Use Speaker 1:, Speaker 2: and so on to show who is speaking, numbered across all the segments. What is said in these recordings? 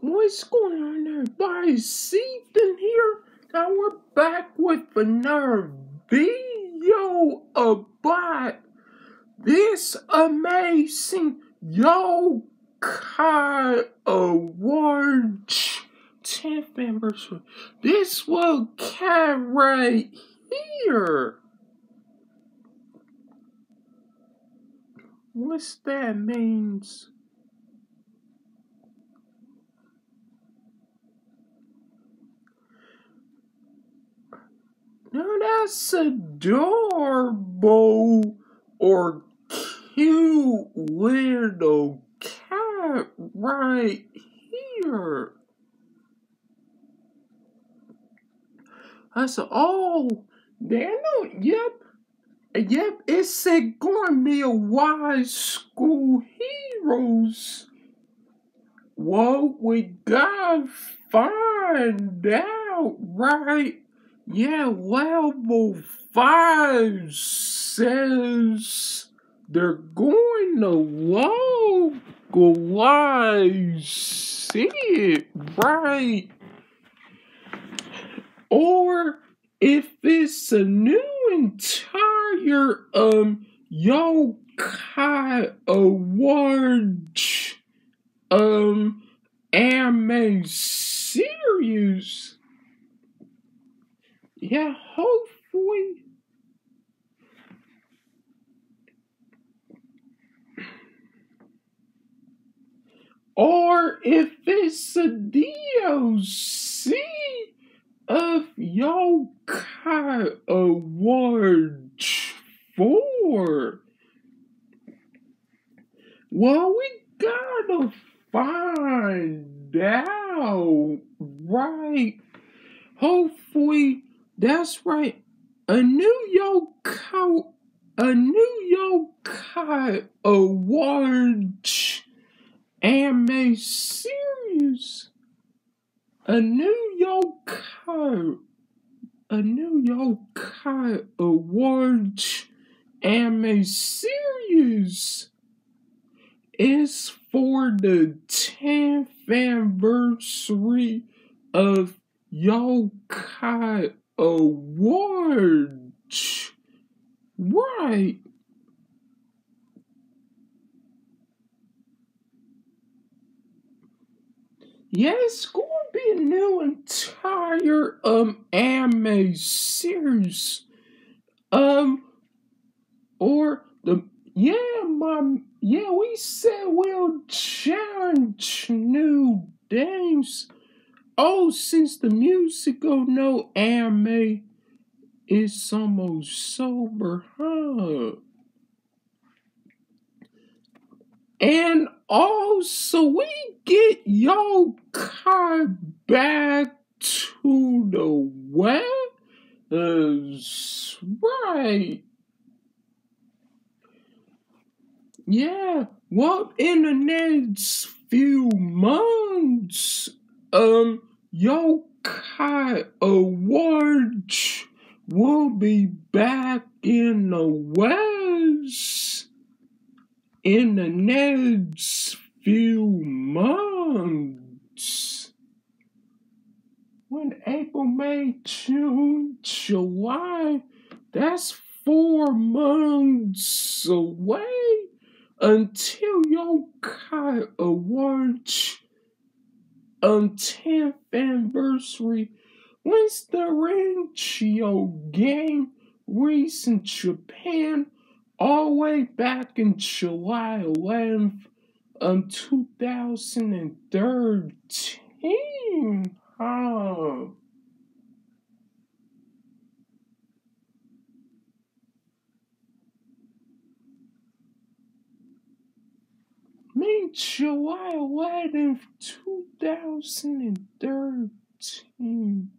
Speaker 1: What's going on, everybody? Eethan here. Now we're back with another video about this amazing Yo-kai Watch 10th anniversary. This little cat right here. What's that means? Now that's adorable or cute little cat right here. I said, oh, Daniel, yep, yep, it's a gonna be a wise school heroes. What we gotta find out, right? Yeah, level 5 says they're going to localize it, right? Or if it's a new entire um Yo-kai Watch um anime series yeah, hopefully. Or if it's a DLC of Yo-kai Watch 4. Well, we gotta find out, right? Hopefully that's right. A new York Yokai, a new Yo-kai Watch anime series. A new Yokai, a new Yo-kai Watch anime series is for the 10th anniversary of Yokai awards. Right. Yeah, it's going to be a new entire um anime series. Um, or the yeah, my yeah, we said we'll challenge new games Oh, since the musical no anime is almost sober, huh? And also, we get Yokai back to the West, right? Yeah, well, in the next few months, um, Yo-kai Watch will be back in the West in the next few months. When April, May, June, July, that's four months away until Yo-kai Watch on 10th anniversary when's the Rancho game in Japan all the way back in July 11th of 2013. Huh? May July 11th, 2013.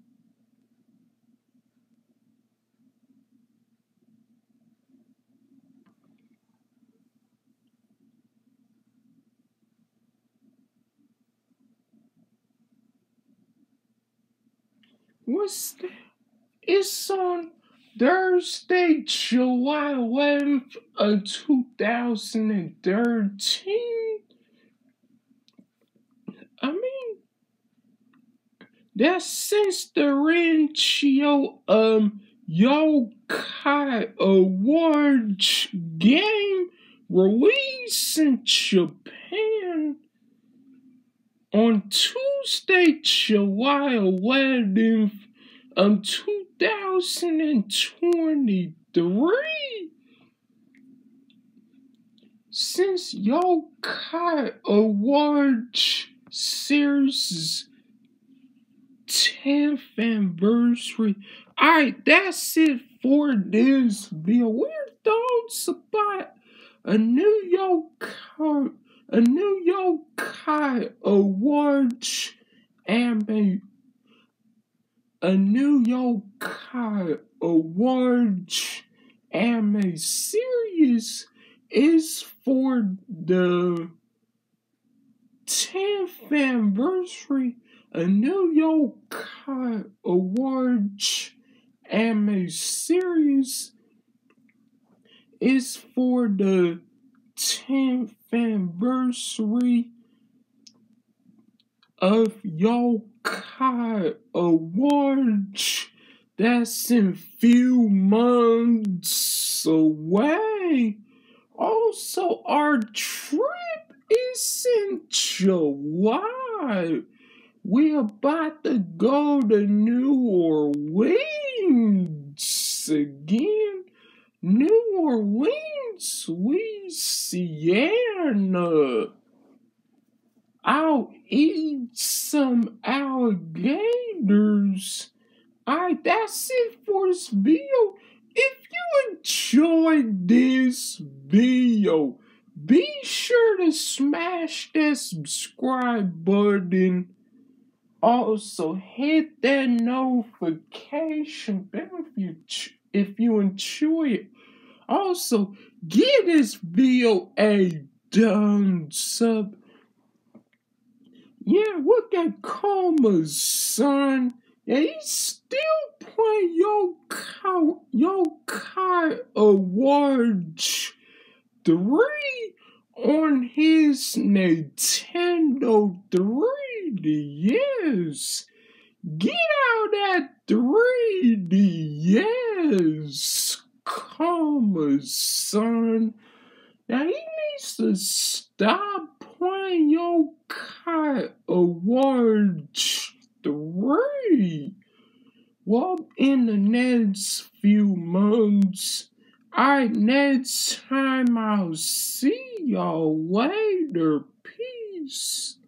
Speaker 1: What's that? It's on Thursday, July 11th of 2013. That since the Rancho um Yo-kai Watch game released in Japan on Tuesday, July 11th, um, 2023. Since Yo-kai Watch series 10th anniversary. Alright, that's it for this video. Weird thoughts about a New York a New Yo-kai Watch anime a New Yo-kai Watch anime series is for the 10th anniversary a New Yo-kai Watch anime series is for the 10th anniversary of Yo-kai Watch. That's in few months away. Also, our trip is in July. We about to go to New Orleans again. New Orleans, Louisiana. I'll eat some alligators. Alright, that's it for this video. If you enjoyed this video, be sure to smash that subscribe button. Also, hit that notification bell if you, if you enjoy it. Also, give this video a thumbs up. Yeah, look at Komasan. Yeah, he's still playing Yo Kai, Yo Kai Awards 3 on his Nintendo 3DS. Get out that 3DS, Komasan. Now he needs to stop playing Yo-kai Watch 3. Well, in the next few months, Alright, next time I'll see y'all later. Peace.